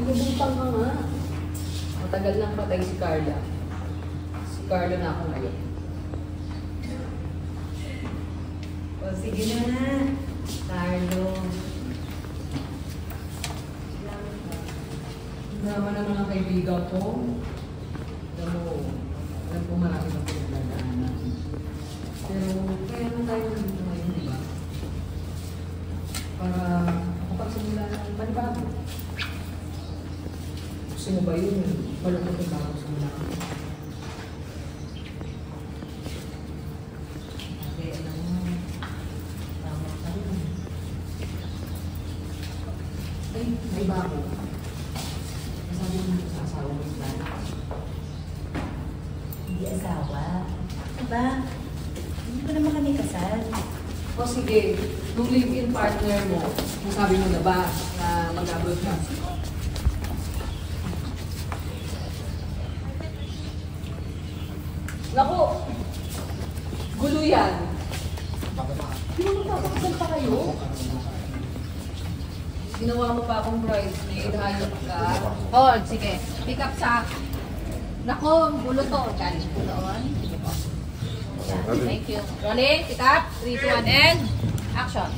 Nagbubutang ka nga. Matagal nang patay si Carla. Si Carla na ako ngayon. O sige na. Carlo. Naman naman ang kaibigan ko. Alam mo, Gusto mo ba yun? Malungkot yung bago simula. Kasi alam mo, tama ka rin. Ay, may dito sa asawa mo sa Hindi asawa. Diba? Hindi naman kami kasal. O sige, nung live-in partner mo, nasabi mo na ba na mag-abroad ka? Naku! Gulo yan. Magpapakasal pa kayo? Ginawa mo pa akong bridesmaid, hayop ka. Oh, sige. Pick up sa... Nako, bulo to. Galing po doon. Thank you. Rolling, pick up. 3, 2, 1, and action.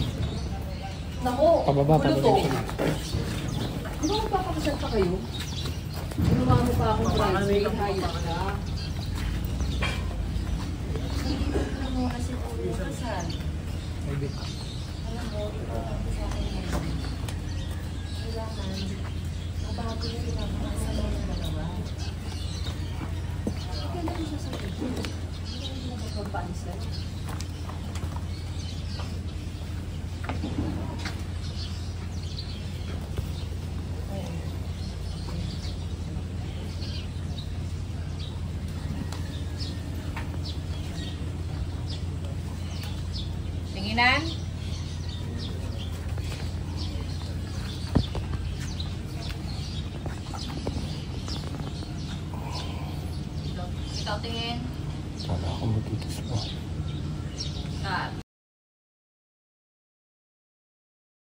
Naku, gulo to. Di ba magpapakasal pa kayo? Ginawa mo pa akong bridesmaid, hayop ka. Ano mo kasi kung kasal? Alam mo, ikaw ang sa akin. Kailangan, mabago yung pinapakasal mo Tinginan. Ikaw tingin. Wala akong magkikis mo. Cut.